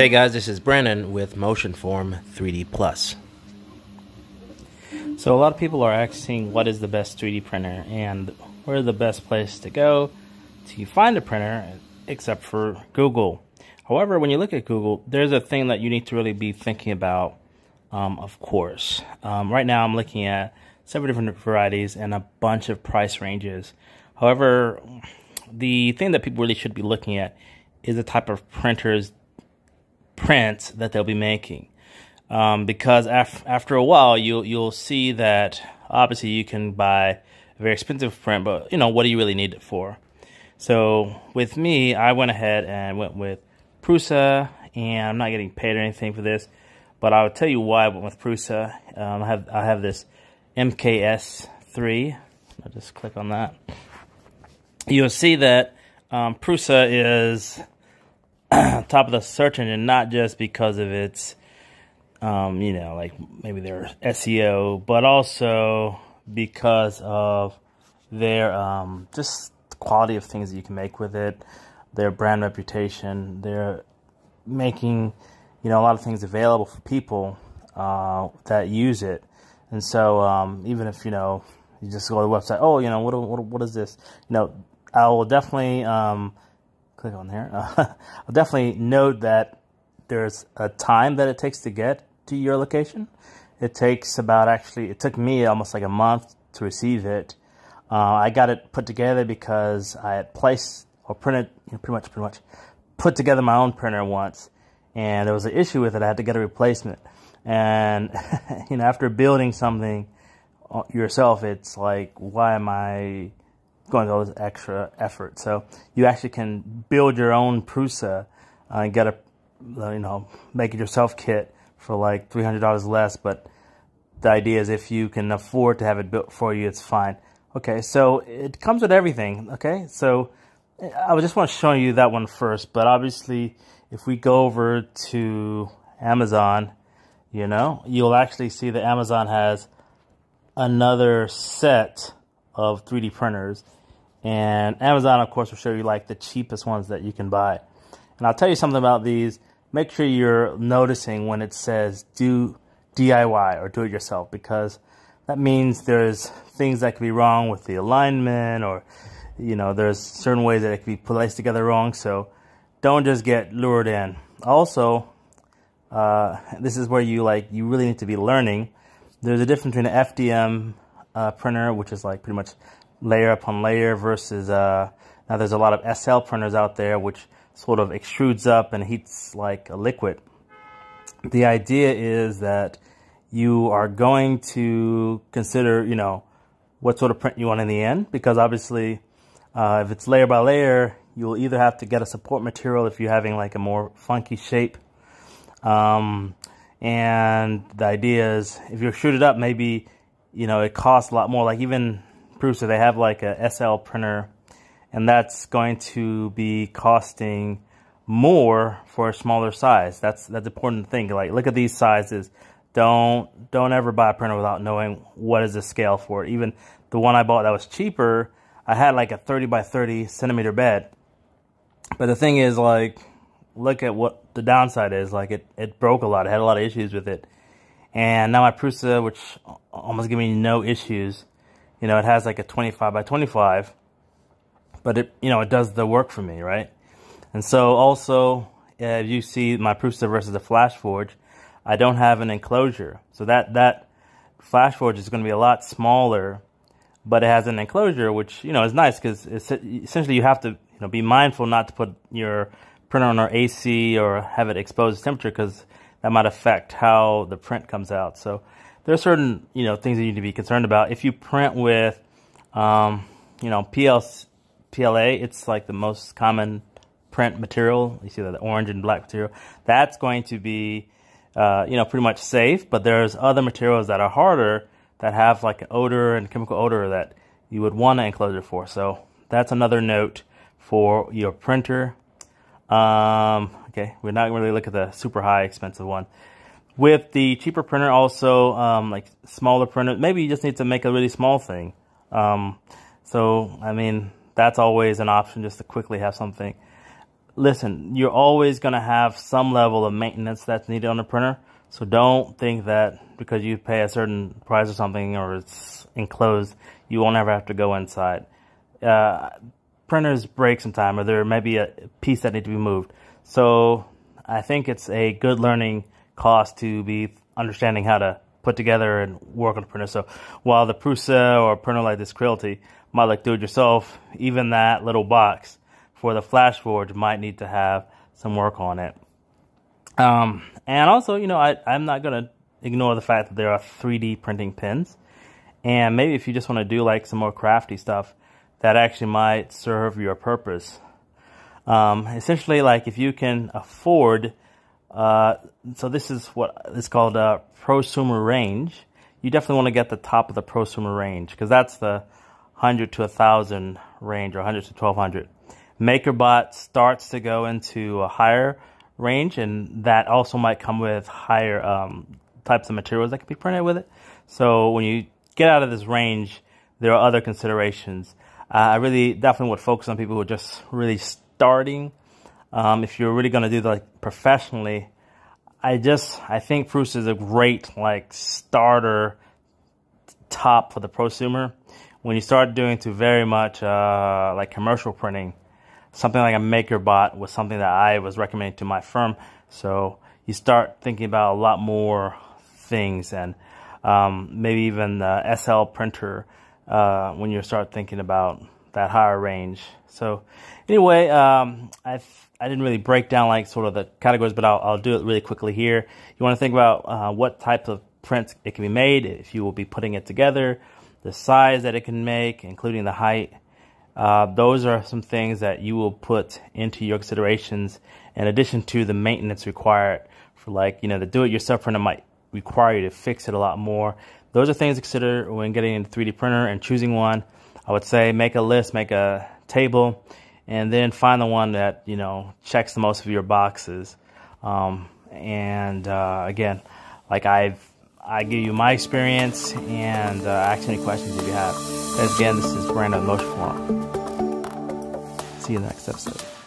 Hey guys, this is Brandon with Motionform 3D Plus. So a lot of people are asking what is the best 3D printer and where the best place to go to find a printer except for Google. However, when you look at Google, there's a thing that you need to really be thinking about, um, of course. Um, right now I'm looking at several different varieties and a bunch of price ranges. However, the thing that people really should be looking at is the type of printers print that they'll be making. Um, because af- after a while, you'll you'll see that obviously you can buy a very expensive print, but you know what do you really need it for? So with me, I went ahead and went with Prusa, and I'm not getting paid or anything for this, but I'll tell you why I went with Prusa. Um, I have I have this MKS3. I'll just click on that. You'll see that um, Prusa is top of the search engine, not just because of its, um, you know, like maybe their SEO, but also because of their um, just quality of things that you can make with it, their brand reputation. They're making, you know, a lot of things available for people uh, that use it. And so, um, even if you know, you just go to the website, oh, you know, what what, what is this? You know, I will definitely um, click on there. Uh, I'll definitely note that there's a time that it takes to get to your location. It takes about actually, it took me almost like a month to receive it. Uh, I got it put together because I had placed or printed, you know, pretty much, pretty much put together my own printer once, and there was an issue with it. I had to get a replacement, and you know, after building something uh, yourself, it's like, why am I going to all this extra effort. So you actually can build your own Prusa uh, and get a, you know, make it yourself kit for like $300 less. But the idea is if you can afford to have it built for you, it's fine. Okay, so it comes with everything. Okay, so I just want to show you that one first. But obviously, if we go over to Amazon, you know, you'll actually see that Amazon has another set of 3D printers and Amazon, of course, will show you like the cheapest ones that you can buy. And I'll tell you something about these. Make sure you're noticing when it says do DIY or do it yourself because that means there's things that could be wrong with the alignment or, you know, there's certain ways that it could be placed together wrong. So don't just get lured in. Also, uh, this is where you like, you really need to be learning. There's a difference between an FDM uh, printer, which is like pretty much layer upon layer versus uh, now there's a lot of SL printers out there which sort of extrudes up and heats like a liquid. The idea is that you are going to consider, you know, what sort of print you want in the end because obviously uh, if it's layer by layer, you'll either have to get a support material if you're having like a more funky shape. Um, and the idea is if you shoot it up, maybe, you know, it costs a lot more. Like even Prusa, they have like a SL printer, and that's going to be costing more for a smaller size. That's that's important thing. Like look at these sizes. Don't don't ever buy a printer without knowing what is the scale for it. Even the one I bought that was cheaper, I had like a 30 by 30 centimeter bed. But the thing is like look at what the downside is. Like it, it broke a lot. I had a lot of issues with it. And now my Prusa, which almost gave me no issues, you know, it has like a 25 by 25, but it, you know, it does the work for me, right? And so also, if you see my Prusa versus the FlashForge, I don't have an enclosure. So that, that FlashForge is going to be a lot smaller, but it has an enclosure, which, you know, is nice because essentially you have to, you know, be mindful not to put your printer on our AC or have it exposed to temperature because that might affect how the print comes out. So there are certain you know things that you need to be concerned about. If you print with, um, you know, PL, PLA, it's like the most common print material. You see that the orange and black material. That's going to be, uh, you know, pretty much safe. But there's other materials that are harder that have like an odor and chemical odor that you would want an enclosure for. So that's another note for your printer. Um, okay, we're not really look at the super high expensive one. With the cheaper printer, also um, like smaller printer, maybe you just need to make a really small thing. Um, so, I mean, that's always an option just to quickly have something. listen, you're always going to have some level of maintenance that's needed on the printer. So don't think that because you pay a certain price or something or it's enclosed, you won't ever have to go inside. Uh, printers break sometime or there may be a piece that needs to be moved. So I think it's a good learning cost to be understanding how to put together and work on printer. So while the Prusa or printer like this might like do it yourself, even that little box for the FlashForge might need to have some work on it. Um, and also, you know, I, I'm not going to ignore the fact that there are 3D printing pens. And maybe if you just want to do like some more crafty stuff, that actually might serve your purpose. Um, essentially, like if you can afford, uh, so this is what it's called a prosumer range. You definitely want to get the top of the prosumer range because that's the 100 to 1,000 range or 100 to 1,200. MakerBot starts to go into a higher range, and that also might come with higher um, types of materials that can be printed with it. So when you get out of this range, there are other considerations. Uh, I really definitely would focus on people who are just really starting. Um, if you're really going to do that professionally, I just I think Prusa is a great like starter top for the prosumer. When you start doing to very much uh, like commercial printing, something like a MakerBot was something that I was recommending to my firm. So you start thinking about a lot more things and um, maybe even the SL printer uh, when you start thinking about that higher range. So anyway, um, I I didn't really break down like sort of the categories, but I'll, I'll do it really quickly here. You want to think about uh, what type of prints it can be made, if you will be putting it together, the size that it can make, including the height, uh, those are some things that you will put into your considerations in addition to the maintenance required for like, you know, the do-it-yourself printer might require you to fix it a lot more. Those are things to consider when getting into 3D printer and choosing one. I would say make a list, make a table, and then find the one that, you know, checks the most of your boxes. Um, and uh, again, like I've I give you my experience and uh, ask any questions if you have. again, this is Brandon Motion Forum. See you next episode.